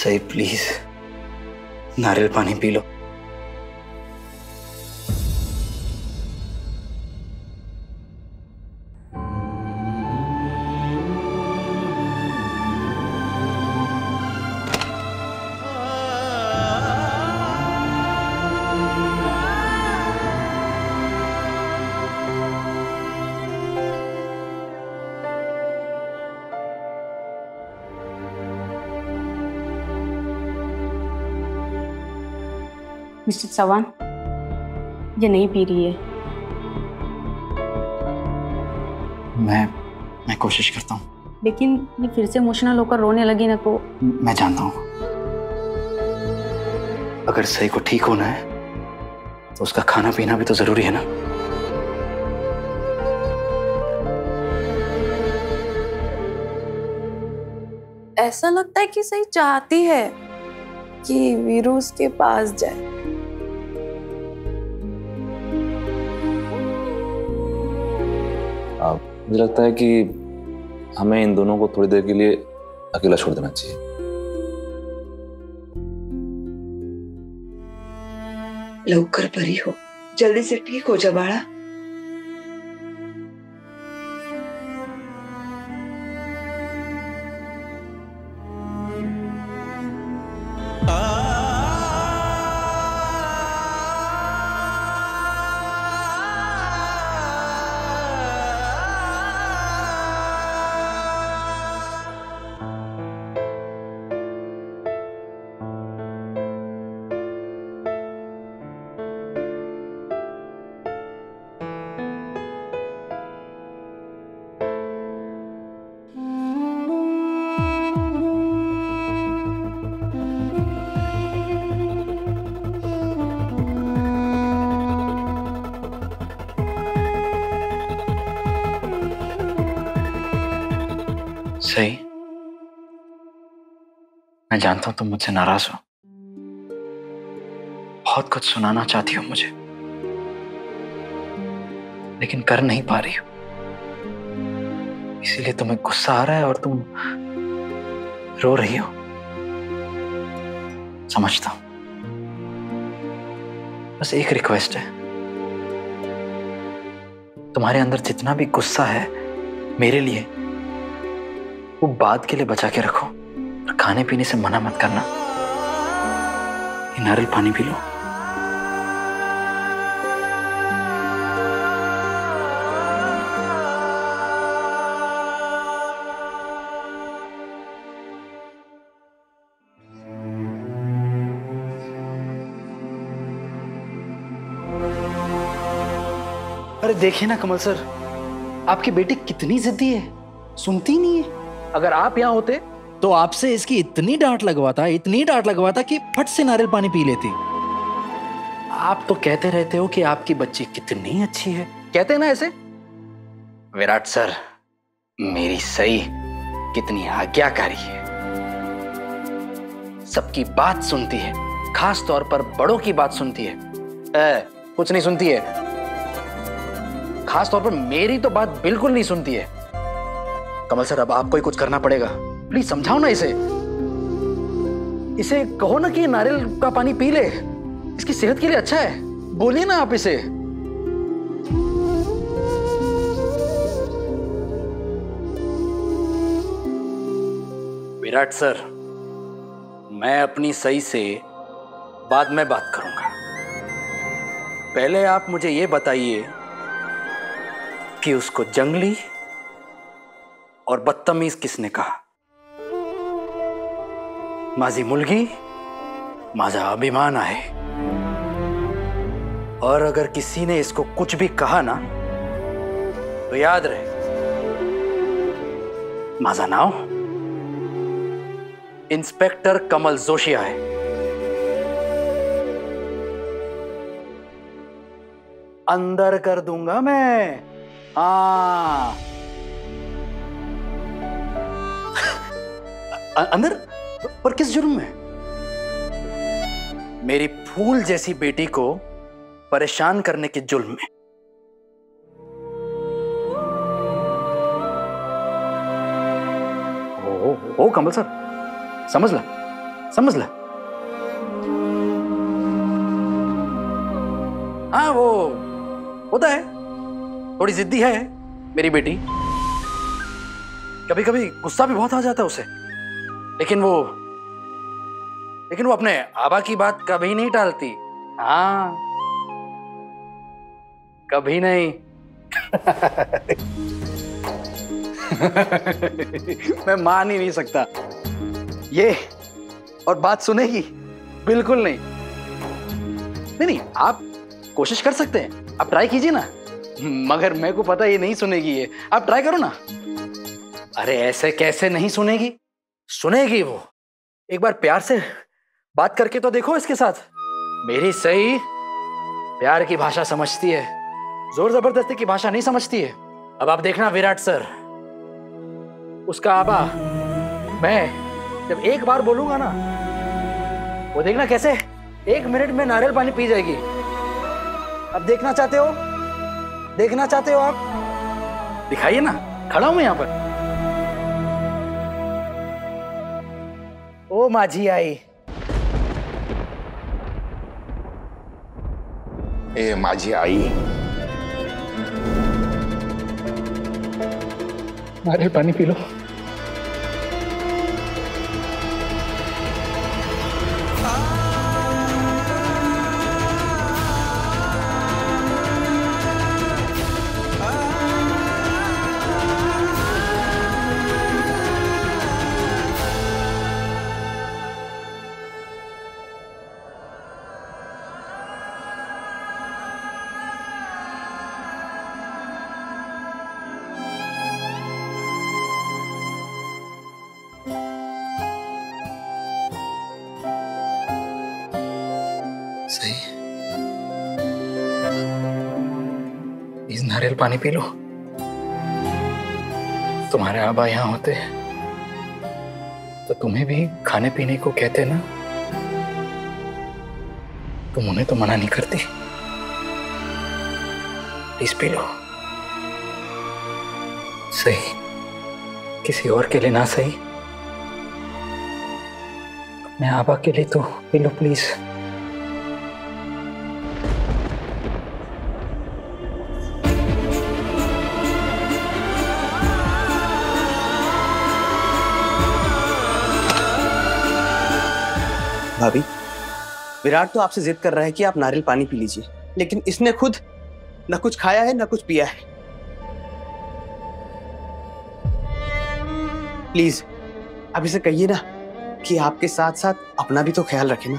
सही प्लीज़ नारियल पानी पी लो। मिस्टर चौहान ये नहीं पी रही है। मैं मैं कोशिश करता हूँ। लेकिन ये फिर से इमोशनल होकर रोने लगी ना तो मैं जानता हूँ। अगर सही को ठीक होना है तो उसका खाना पीना भी तो ज़रूरी है ना? ऐसा लगता है कि सही चाहती है कि वीरू उसके पास जाए। मुझे लगता है कि हमें इन दोनों को थोड़ी देर के लिए अकेला छोड़ देना चाहिए। लवकर बरी हो। जल्दी से ठीक हो जा बाळा सही। मैं जानता हूँ तुम मुझसे नाराज़ हो। बहुत कुछ सुनाना चाहती हो मुझे। लेकिन कर नहीं पा रही हो। इसीलिए तुम्हें गुस्सा आ रहा है और तुम रो रही हो। समझता हूँ। बस एक रिक्वेस्ट है। तुम्हारे अंदर जितना भी गुस्सा है मेरे लिए वो बाद के लिए बचा के रखो। और खाने पीने से मना मत करना। नारियल पानी पी लो। अरे देखिए ना कमल सर, आपकी बेटी कितनी जिद्दी है, सुनती नहीं है। अगर आप यहाँ होते तो आपसे इसकी इतनी डांट लगवाता इतनी डांट लगवाता कि फट से नारियल पानी पी लेती। आप तो कहते रहते हो कि आपकी बच्ची कितनी अच्छी है। कहते ना ऐसे? विराट सर मेरी सही कितनी आज्ञाकारी है। सबकी बात सुनती है खास तौर पर बड़ों की बात सुनती है। ए, कुछ नहीं सुनती है। खास तौर पर मेरी तो बात बिल्कुल नहीं सुनती है। कमल सर, अब आपको ही कुछ करना पड़ेगा। प्लीज़ समझाओ ना इसे। इसे कहो ना कि नारियल का पानी पी ले। इसकी सेहत के लिए अच्छा है। बोलिए ना आप इसे। विराट सर, मैं अपनी सही से बाद में बात करूँगा। पहले आप मुझे ये बताइए कि उसको जंगली और बदतमीज किसने कहा? माझी मुलगी, माझा अभिमान आहे। और अगर किसी ने इसको कुछ भी कहा ना तो याद रहे, माझा नाव इंस्पेक्टर कमल जोशी आहे अंदर कर दूँगा मैं। हाँ। अंदर? पर किस जुर्म में? मेरी फूल जैसी बेटी को परेशान करने के जुल्म में। ओ, ओ, ओ कमल सर समझ ला समझ ले। हाँ वो होता है थोड़ी जिद्दी है मेरी बेटी। कभी कभी गुस्सा भी बहुत आ जाता है उसे। लेकिन वो लेकिन वो अपने आबा की बात कभी नहीं टालती। हाँ। कभी नहीं। मैं मान ही नहीं सकता। ये, और बात सुनेगी? बिल्कुल नहीं। नहीं नहीं, आप कोशिश कर सकते हैं। आप ट्राई कीजिए ना। मगर मेरे को पता ये नहीं सुनेगी ये। आप ट्राई करो ना। अरे ऐसे कैसे नहीं सुनेगी? सुनेगी वो। एक बार प्यार से बात करके तो देखो इसके साथ। मेरी सही प्यार की भाषा समझती है। ज़ोर ज़बरदस्ती की भाषा नहीं समझती है। अब आप देखना विराट सर। उसका आबा, मैं जब एक बार बोलूँगा ना, वो देखना कैसे? एक मिनट में नारियल पानी पी जाएगी। अब देखना चाहते हो? देखना चाहते हो आप? दिखाइए ना, खड़ा हूँ मैं यहाँ पर। माझी आई. ए माझी आई. मारे पानी पी लो इस नारियल पानी पी लो। तुम्हारे आबा यहाँ होते तो तुम्हें भी खाने पीने को कहते ना? तुम उन्हें तो मना नहीं करती। प्लीज़ पी लो। सही। किसी और के लिए ना सही। अपने आबा के लिए तो पी लो प्लीज़। भाभी। विराट तो आपसे जिद कर रहा है कि आप नारियल पानी पी लीजिए, लेकिन इसने खुद न कुछ खाया है, न कुछ पिया है। प्लीज़ अब इसे कहिए ना कि आपके साथ साथ अपना भी तो ख्याल रखे ना।